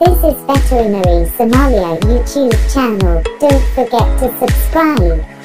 This is Veterinary Somalia YouTube channel. Don't forget to subscribe.